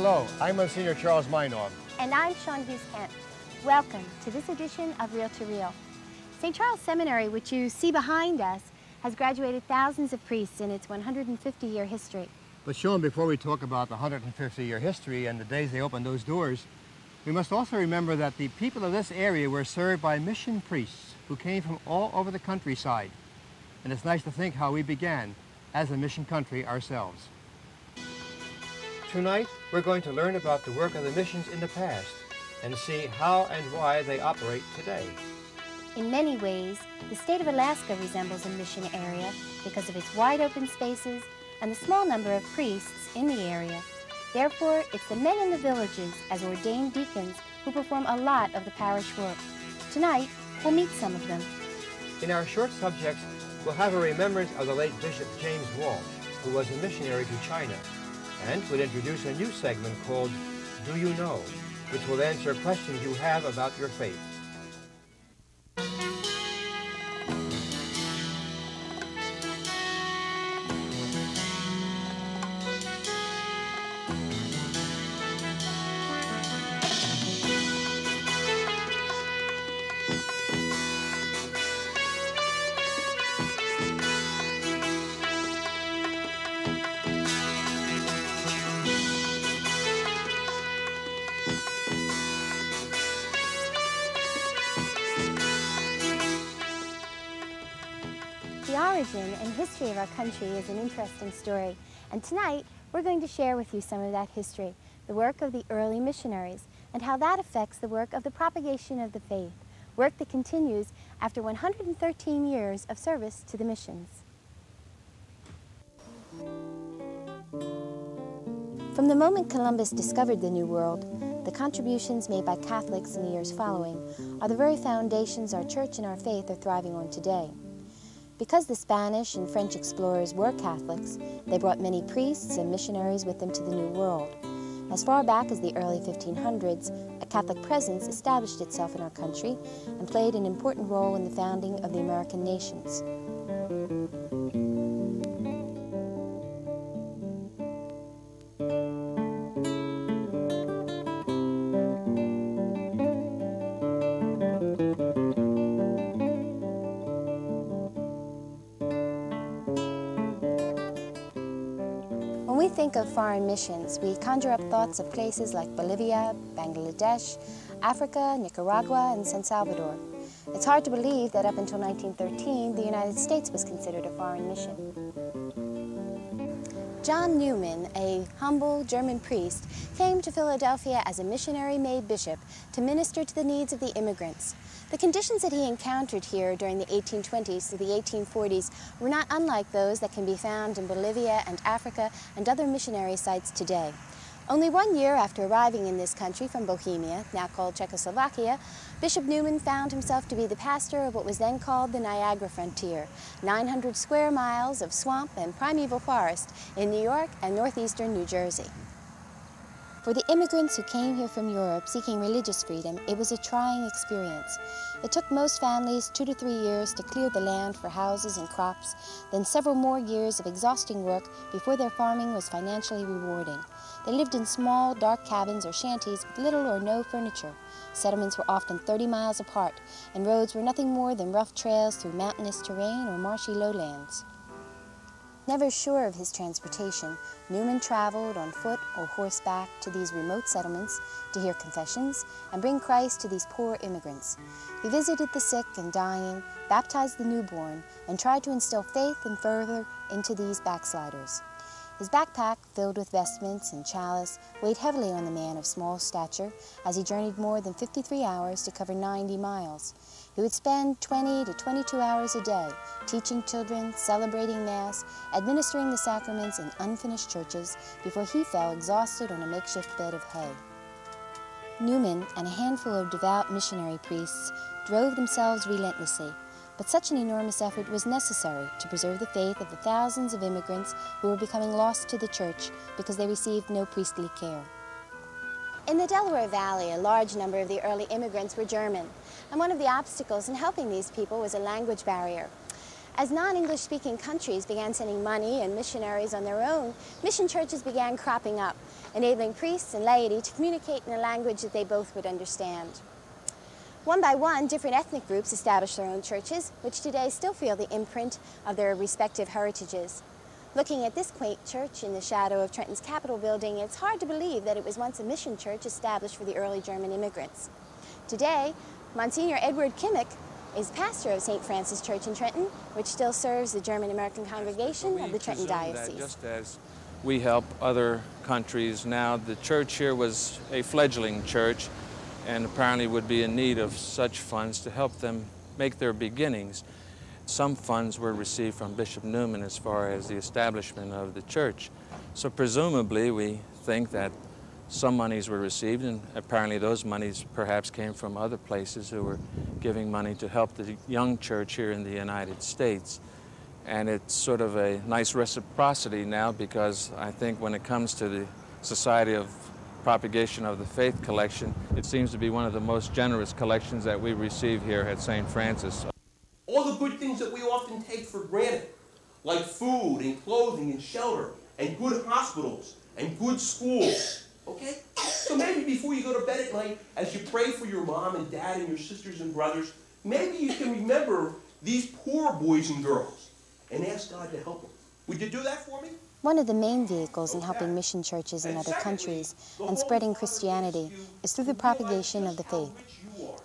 Hello, I'm Monsignor Charles Meinhof. And I'm Sean Hughes Kent. Welcome to this edition of Real to Reel. St. Charles Seminary, which you see behind us, has graduated thousands of priests in its 150-year history. But Sean, before we talk about the 150-year history and the days they opened those doors, we must also remember that the people of this area were served by mission priests who came from all over the countryside. And it's nice to think how we began as a mission country ourselves. Tonight, we're going to learn about the work of the missions in the past and see how and why they operate today. In many ways, the state of Alaska resembles a mission area because of its wide open spaces and the small number of priests in the area. Therefore, it's the men in the villages as ordained deacons who perform a lot of the parish work. Tonight, we'll meet some of them. In our short subjects, we'll have a remembrance of the late Bishop James Walsh, who was a missionary to China and we'll introduce a new segment called Do You Know, which will answer questions you have about your faith. Origin and history of our country is an interesting story, and tonight we're going to share with you some of that history, the work of the early missionaries, and how that affects the work of the propagation of the faith, work that continues after 113 years of service to the missions. From the moment Columbus discovered the New World, the contributions made by Catholics in the years following are the very foundations our church and our faith are thriving on today. Because the Spanish and French explorers were Catholics, they brought many priests and missionaries with them to the New World. As far back as the early 1500s, a Catholic presence established itself in our country and played an important role in the founding of the American nations. Think of foreign missions, we conjure up thoughts of places like Bolivia, Bangladesh, Africa, Nicaragua, and San Salvador. It's hard to believe that up until 1913, the United States was considered a foreign mission. John Neumann, a humble German priest, came to Philadelphia as a missionary-made bishop to minister to the needs of the immigrants. The conditions that he encountered here during the 1820s to the 1840s were not unlike those that can be found in Bolivia and Africa and other missionary sites today. Only one year after arriving in this country from Bohemia, now called Czechoslovakia, Bishop Neumann found himself to be the pastor of what was then called the Niagara Frontier, 900 square miles of swamp and primeval forest in New York and northeastern New Jersey. For the immigrants who came here from Europe seeking religious freedom, it was a trying experience. It took most families two to three years to clear the land for houses and crops, then several more years of exhausting work before their farming was financially rewarding. They lived in small, dark cabins or shanties with little or no furniture. Settlements were often 30 miles apart, and roads were nothing more than rough trails through mountainous terrain or marshy lowlands. Never sure of his transportation, Neumann traveled on foot or horseback to these remote settlements to hear confessions and bring Christ to these poor immigrants. He visited the sick and dying, baptized the newborn, and tried to instill faith and fervor into these backsliders. His backpack, filled with vestments and chalice, weighed heavily on the man of small stature as he journeyed more than 53 hours to cover 90 miles. He would spend 20 to 22 hours a day teaching children, celebrating Mass, administering the sacraments in unfinished churches before he fell exhausted on a makeshift bed of hay. Neumann and a handful of devout missionary priests drove themselves relentlessly but such an enormous effort was necessary to preserve the faith of the thousands of immigrants who were becoming lost to the church because they received no priestly care. In the Delaware Valley, a large number of the early immigrants were German, and one of the obstacles in helping these people was a language barrier. As non-English speaking countries began sending money and missionaries on their own, mission churches began cropping up, enabling priests and laity to communicate in a language that they both would understand. One by one, different ethnic groups established their own churches, which today still feel the imprint of their respective heritages. Looking at this quaint church in the shadow of Trenton's Capitol building, it's hard to believe that it was once a mission church established for the early German immigrants. Today, Monsignor Edward Kimmick is pastor of St. Francis Church in Trenton, which still serves the German American congregation of the Trenton Diocese. just as we help other countries now, the church here was a fledgling church and apparently would be in need of such funds to help them make their beginnings. Some funds were received from Bishop Neumann as far as the establishment of the church. So presumably we think that some monies were received and apparently those monies perhaps came from other places who were giving money to help the young church here in the United States. And it's sort of a nice reciprocity now because I think when it comes to the Society of Propagation of the Faith collection, it seems to be one of the most generous collections that we receive here at St. Francis. All the good things that we often take for granted, like food and clothing and shelter and good hospitals and good schools, okay? So maybe before you go to bed at night, as you pray for your mom and dad and your sisters and brothers, maybe you can remember these poor boys and girls and ask God to help them. Would you do that for me? One of the main vehicles in helping mission churches in other countries and spreading Christianity is through the propagation of the faith.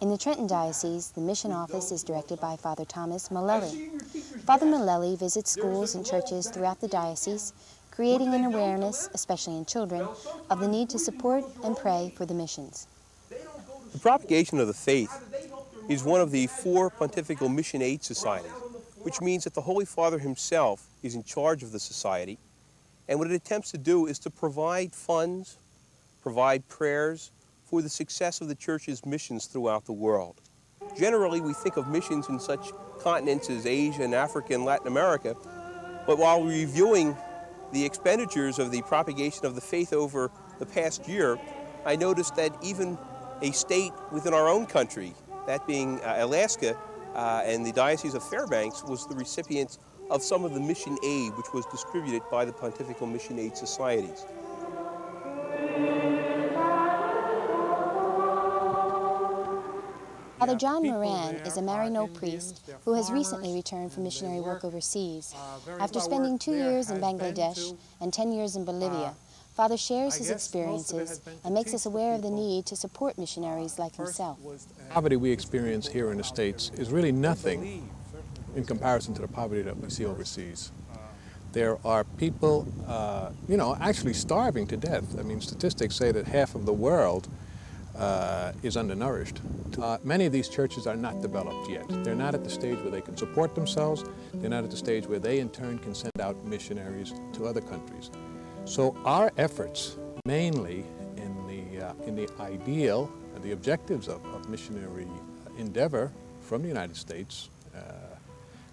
In the Trenton Diocese, the mission office is directed by Father Thomas Malelli. Father Malelli visits schools and churches throughout the diocese, creating an awareness, especially in children, of the need to support and pray for the missions. The propagation of the faith is one of the four pontifical mission aid societies, which means that the Holy Father himself is in charge of the society and what it attempts to do is to provide funds, provide prayers for the success of the church's missions throughout the world. Generally, we think of missions in such continents as Asia and Africa and Latin America, but while reviewing the expenditures of the propagation of the faith over the past year, I noticed that even a state within our own country, that being uh, Alaska uh, and the Diocese of Fairbanks, was the recipient of some of the mission aid which was distributed by the Pontifical Mission Aid Societies. Father John Moran is a Maryknoll priest who has recently returned from missionary work overseas. After spending two years in Bangladesh and 10 years in Bolivia, Father shares his experiences and makes us aware of the need to support missionaries like himself. The poverty we experience here in the States is really nothing in comparison to the poverty that we see overseas. There are people, uh, you know, actually starving to death. I mean, statistics say that half of the world uh, is undernourished. Uh, many of these churches are not developed yet. They're not at the stage where they can support themselves. They're not at the stage where they, in turn, can send out missionaries to other countries. So our efforts, mainly in the, uh, in the ideal, and the objectives of, of missionary endeavor from the United States, uh,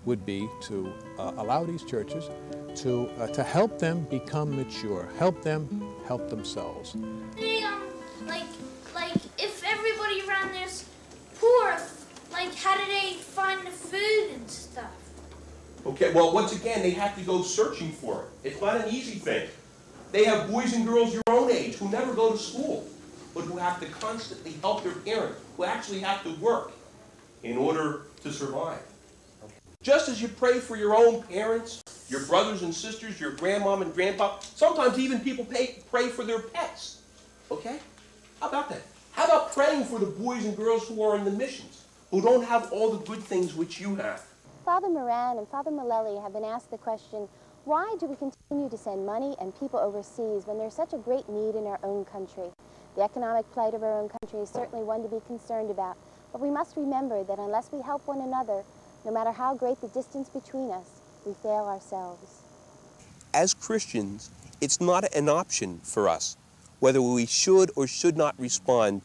would be to uh, allow these churches to, uh, to help them become mature, help them help themselves. They, um, like, like, if everybody around there's poor, like, how do they find the food and stuff? Okay, well, once again, they have to go searching for it. It's not an easy thing. They have boys and girls your own age who never go to school, but who have to constantly help their parents, who actually have to work in order to survive. Just as you pray for your own parents, your brothers and sisters, your grandmom and grandpa, sometimes even people pay, pray for their pets. Okay? How about that? How about praying for the boys and girls who are in the missions, who don't have all the good things which you have? Father Moran and Father Malelli have been asked the question, why do we continue to send money and people overseas when there's such a great need in our own country? The economic plight of our own country is certainly one to be concerned about, but we must remember that unless we help one another, no matter how great the distance between us, we fail ourselves. As Christians, it's not an option for us whether we should or should not respond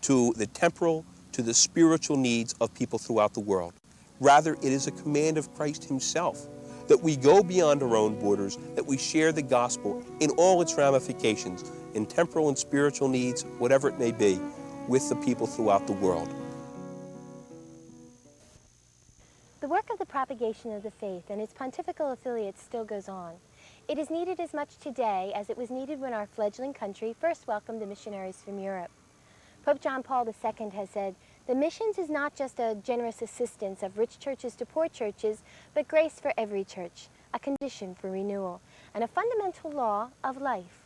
to the temporal, to the spiritual needs of people throughout the world. Rather, it is a command of Christ himself that we go beyond our own borders, that we share the gospel in all its ramifications, in temporal and spiritual needs, whatever it may be, with the people throughout the world. Propagation of the faith and its pontifical affiliates still goes on. It is needed as much today as it was needed when our fledgling country first welcomed the missionaries from Europe. Pope John Paul II has said, the missions is not just a generous assistance of rich churches to poor churches, but grace for every church, a condition for renewal, and a fundamental law of life.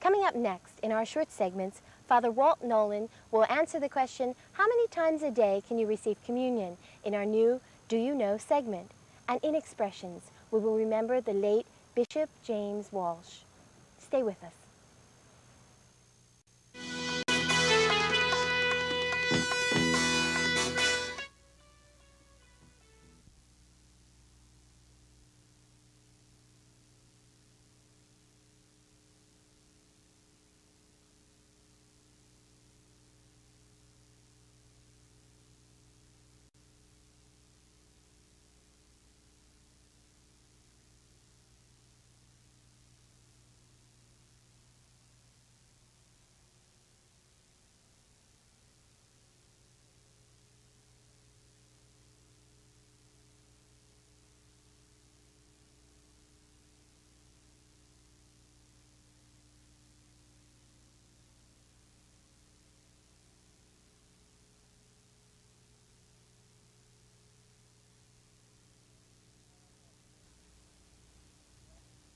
Coming up next in our short segments, Father Walt Nolan will answer the question, how many times a day can you receive communion in our new Do You Know segment? And in expressions, we will remember the late Bishop James Walsh. Stay with us.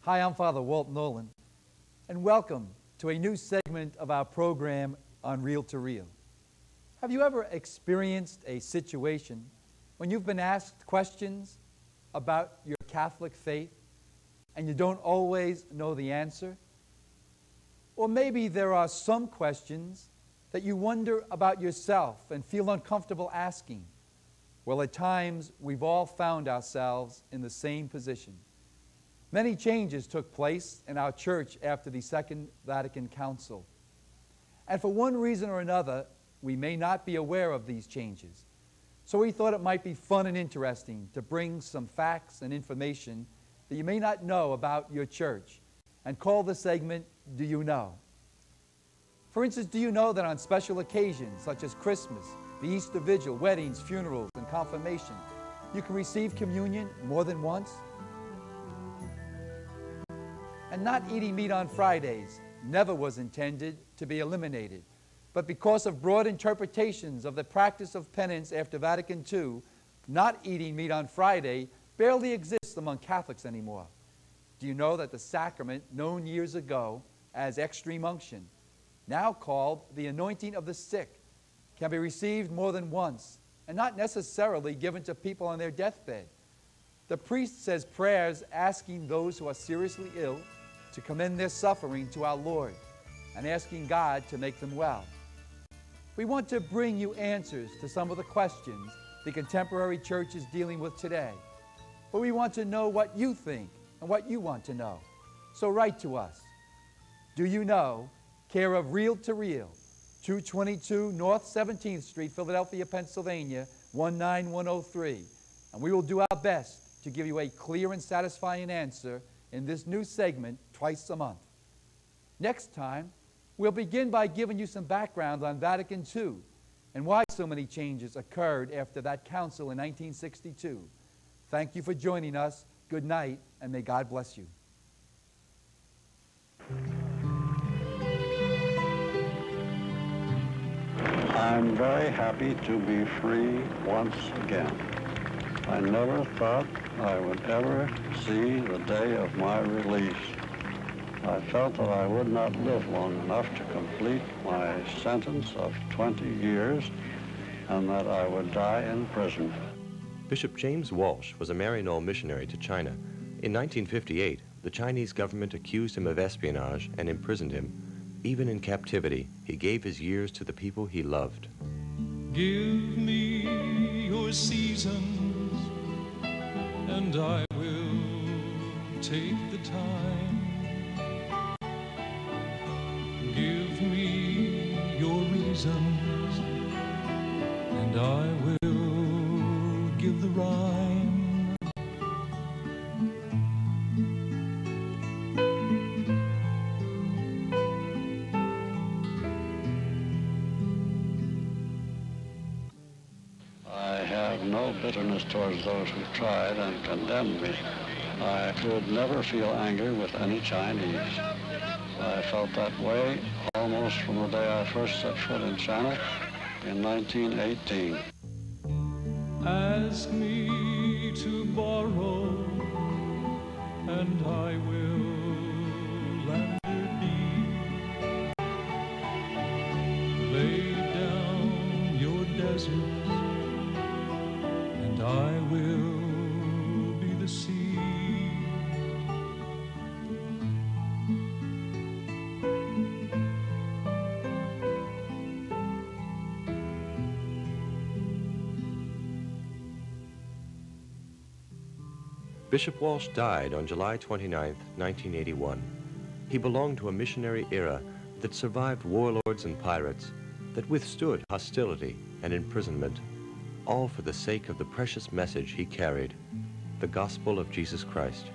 Hi, I'm Father Walt Nolan, and welcome to a new segment of our program on Real to Reel. Have you ever experienced a situation when you've been asked questions about your Catholic faith and you don't always know the answer? Or maybe there are some questions that you wonder about yourself and feel uncomfortable asking. Well, at times, we've all found ourselves in the same position. Many changes took place in our church after the Second Vatican Council. And for one reason or another, we may not be aware of these changes. So we thought it might be fun and interesting to bring some facts and information that you may not know about your church and call the segment Do You Know? For instance, do you know that on special occasions such as Christmas, the Easter Vigil, weddings, funerals, and confirmation, you can receive communion more than once? And not eating meat on Fridays never was intended to be eliminated. But because of broad interpretations of the practice of penance after Vatican II, not eating meat on Friday barely exists among Catholics anymore. Do you know that the sacrament known years ago as extreme unction, now called the anointing of the sick, can be received more than once and not necessarily given to people on their deathbed? The priest says prayers asking those who are seriously ill to commend their suffering to our Lord and asking God to make them well. We want to bring you answers to some of the questions the contemporary church is dealing with today. But we want to know what you think and what you want to know. So write to us. Do you know? Care of Real to Reel, 222 North 17th Street, Philadelphia, Pennsylvania, 19103. And we will do our best to give you a clear and satisfying answer in this new segment twice a month. Next time, we'll begin by giving you some background on Vatican II and why so many changes occurred after that council in 1962. Thank you for joining us. Good night, and may God bless you. I'm very happy to be free once again. I never thought I would ever see the day of my release. I felt that I would not live long enough to complete my sentence of 20 years and that I would die in prison. Bishop James Walsh was a Maryknoll missionary to China. In 1958, the Chinese government accused him of espionage and imprisoned him. Even in captivity, he gave his years to the people he loved. Give me your seasons, and I will take the time. Towards those who tried and condemned me. I could never feel anger with any Chinese. I felt that way almost from the day I first set foot in China in 1918. Ask me to borrow, and I will Bishop Walsh died on July 29, 1981. He belonged to a missionary era that survived warlords and pirates, that withstood hostility and imprisonment, all for the sake of the precious message he carried, the gospel of Jesus Christ.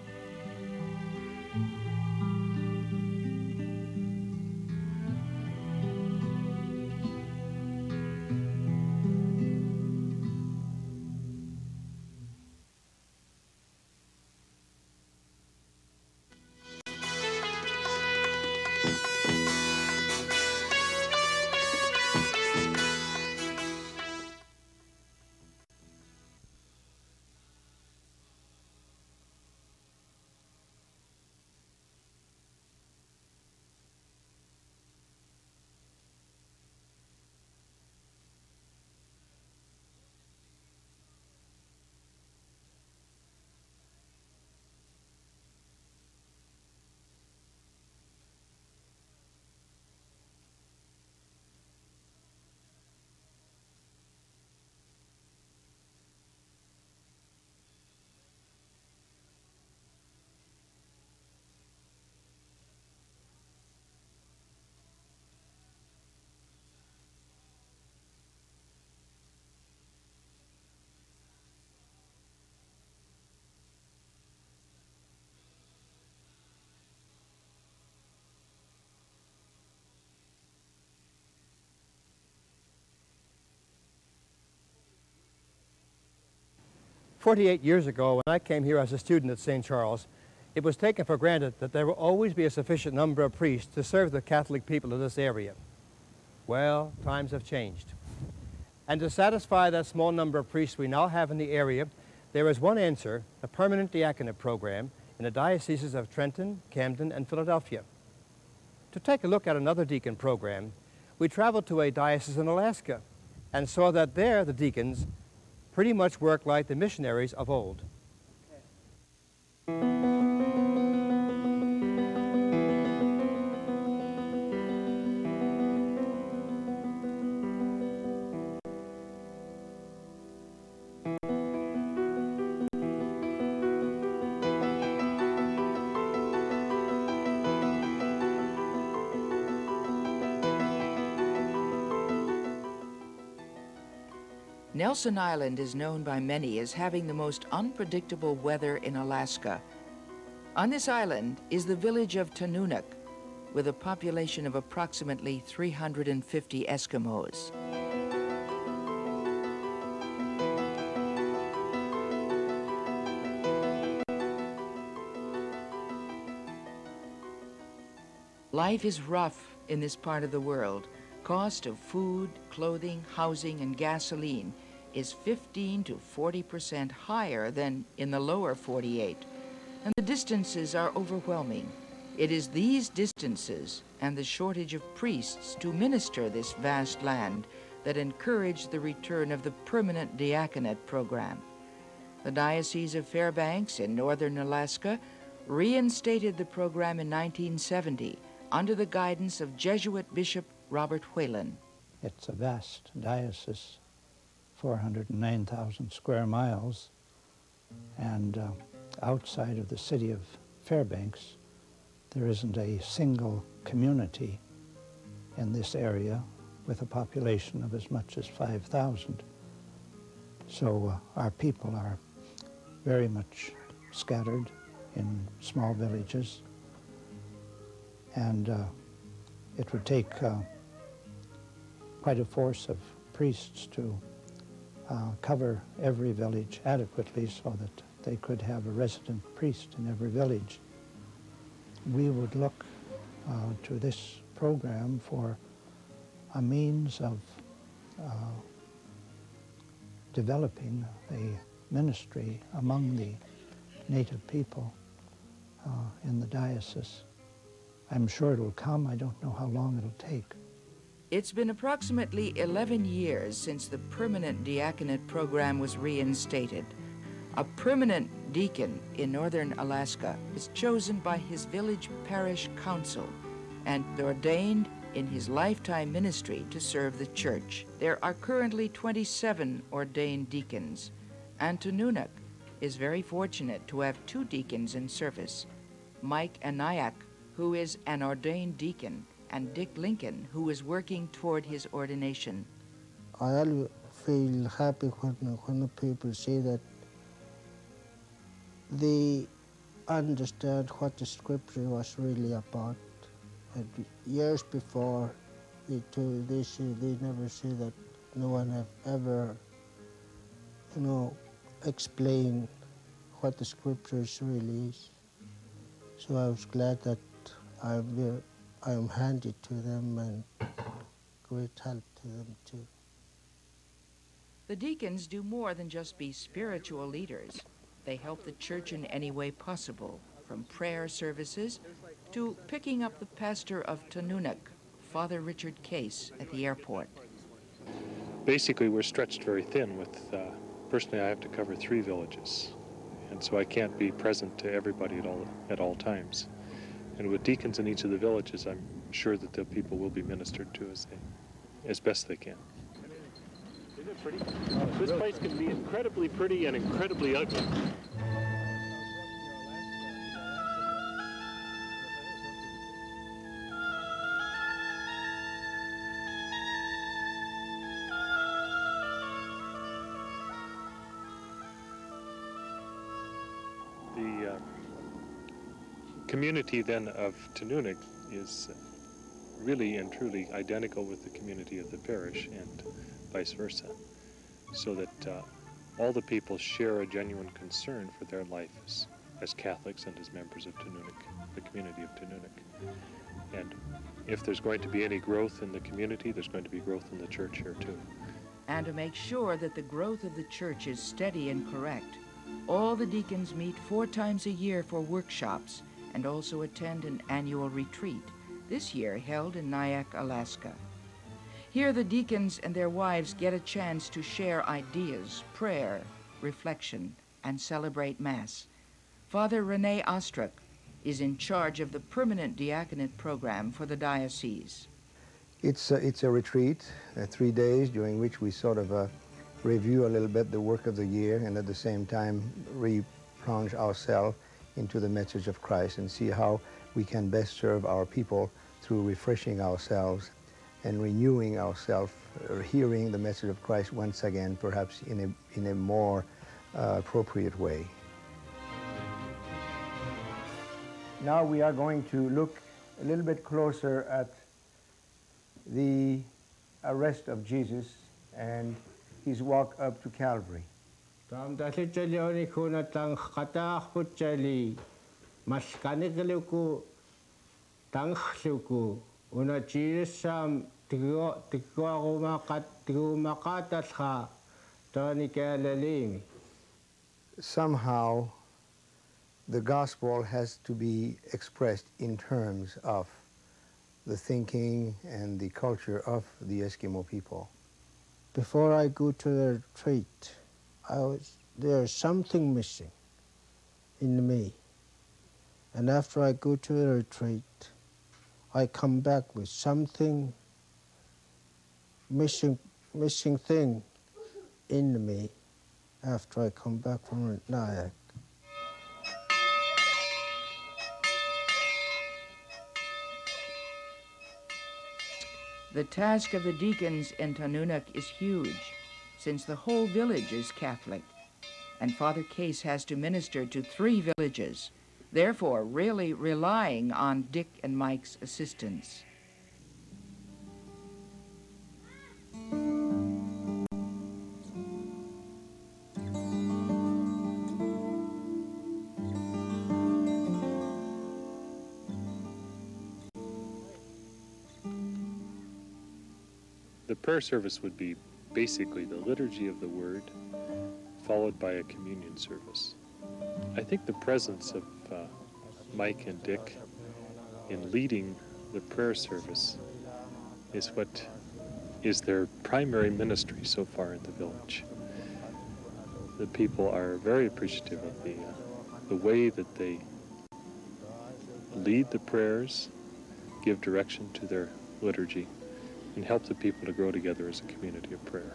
Forty-eight years ago, when I came here as a student at St. Charles, it was taken for granted that there will always be a sufficient number of priests to serve the Catholic people of this area. Well, times have changed. And to satisfy that small number of priests we now have in the area, there is one answer, a permanent diaconate program in the dioceses of Trenton, Camden, and Philadelphia. To take a look at another deacon program, we traveled to a diocese in Alaska and saw that there the deacons pretty much work like the missionaries of old. Nelson Island is known by many as having the most unpredictable weather in Alaska. On this island is the village of Tununak, with a population of approximately 350 Eskimos. Life is rough in this part of the world. Cost of food, clothing, housing, and gasoline is 15 to 40 percent higher than in the lower 48, and the distances are overwhelming. It is these distances and the shortage of priests to minister this vast land that encouraged the return of the permanent diaconate program. The Diocese of Fairbanks in northern Alaska reinstated the program in 1970 under the guidance of Jesuit Bishop Robert Whelan. It's a vast diocese, 409,000 square miles, and uh, outside of the city of Fairbanks, there isn't a single community in this area with a population of as much as 5,000. So uh, our people are very much scattered in small villages, and uh, it would take uh, quite a force of priests to uh, cover every village adequately so that they could have a resident priest in every village. We would look uh, to this program for a means of uh, developing the ministry among the native people uh, in the diocese. I'm sure it'll come. I don't know how long it'll take. It's been approximately 11 years since the permanent diaconate program was reinstated. A permanent deacon in northern Alaska is chosen by his village parish council and ordained in his lifetime ministry to serve the church. There are currently 27 ordained deacons, and Tununak is very fortunate to have two deacons in service Mike Anayak, who is an ordained deacon, and Dick Lincoln, who was working toward his ordination. I always feel happy when, when the people say that they understand what the scripture was really about. And years before, they, told, they, say, they never say that no one have ever, you know, explained what the scriptures really is. So I was glad that I'm, I'm handed to them and great help to them too. The deacons do more than just be spiritual leaders. They help the church in any way possible, from prayer services to picking up the pastor of Tununak, Father Richard Case, at the airport. Basically, we're stretched very thin with, uh, personally, I have to cover three villages. And so I can't be present to everybody at all, at all times. And with deacons in each of the villages, I'm sure that the people will be ministered to as, they, as best they can. Isn't it pretty? This place can be incredibly pretty and incredibly ugly. Community then of Tununak is really and truly identical with the community of the parish and vice versa, so that uh, all the people share a genuine concern for their life as, as Catholics and as members of Tununak, the community of Tununak. And if there's going to be any growth in the community, there's going to be growth in the church here too. And to make sure that the growth of the church is steady and correct, all the deacons meet four times a year for workshops and also attend an annual retreat, this year held in Nyack, Alaska. Here, the deacons and their wives get a chance to share ideas, prayer, reflection, and celebrate Mass. Father Rene Astruc is in charge of the permanent diaconate program for the diocese. It's a, it's a retreat, uh, three days during which we sort of uh, review a little bit the work of the year and at the same time replunge ourselves into the message of Christ and see how we can best serve our people through refreshing ourselves and renewing ourselves, uh, hearing the message of Christ once again, perhaps in a, in a more uh, appropriate way. Now we are going to look a little bit closer at the arrest of Jesus and his walk up to Calvary. Una Jesus tigo tigo makat tigo makatalha tani kalaling. Somehow, the gospel has to be expressed in terms of the thinking and the culture of the Eskimo people. Before I go to the retreat, I was, there's something missing in me. And after I go to the retreat, I come back with something missing, missing thing in me after I come back from Nyack. The task of the deacons in Tununak is huge, since the whole village is Catholic, and Father Case has to minister to three villages, therefore really relying on Dick and Mike's assistance. The prayer service would be basically the liturgy of the word, followed by a communion service. I think the presence of uh, Mike and Dick in leading the prayer service is what is their primary ministry so far in the village. The people are very appreciative of the, uh, the way that they lead the prayers, give direction to their liturgy, and help the people to grow together as a community of prayer.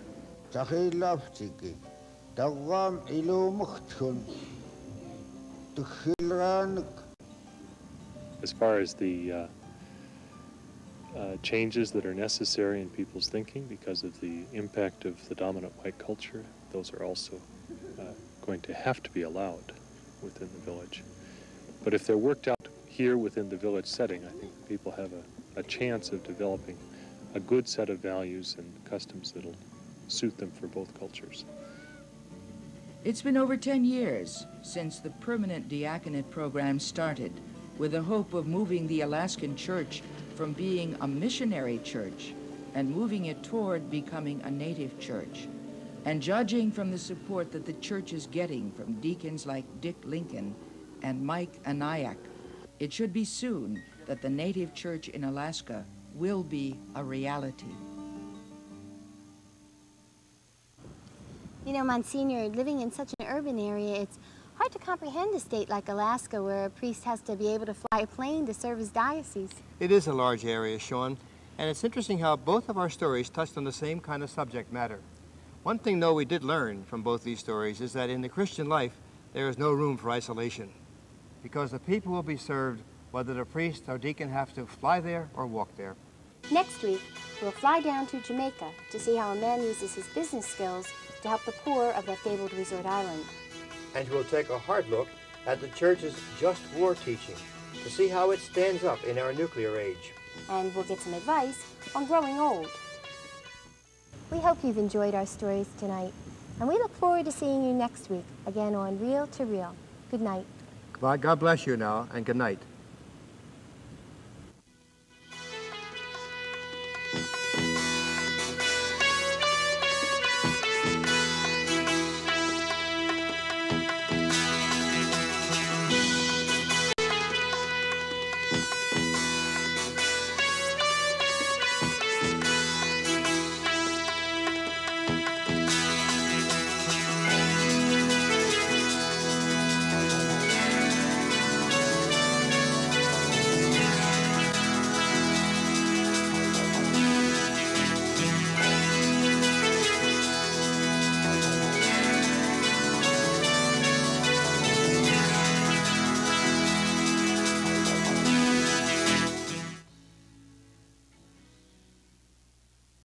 As far as the uh, uh, changes that are necessary in people's thinking because of the impact of the dominant white culture, those are also uh, going to have to be allowed within the village. But if they're worked out here within the village setting, I think people have a, a chance of developing a good set of values and customs that'll suit them for both cultures. It's been over 10 years since the permanent diaconate program started with the hope of moving the Alaskan church from being a missionary church and moving it toward becoming a native church. And judging from the support that the church is getting from deacons like Dick Lincoln and Mike Anayak, it should be soon that the native church in Alaska will be a reality. You know, Monsignor, living in such an urban area, it's hard to comprehend a state like Alaska where a priest has to be able to fly a plane to serve his diocese. It is a large area, Sean, and it's interesting how both of our stories touched on the same kind of subject matter. One thing, though, we did learn from both these stories is that in the Christian life, there is no room for isolation because the people will be served whether the priest or deacon have to fly there or walk there. Next week, we'll fly down to Jamaica to see how a man uses his business skills to help the poor of that fabled resort island. And we'll take a hard look at the church's just war teaching to see how it stands up in our nuclear age. And we'll get some advice on growing old. We hope you've enjoyed our stories tonight, and we look forward to seeing you next week, again on Real to Reel. Good night. Bye. God bless you now, and good night.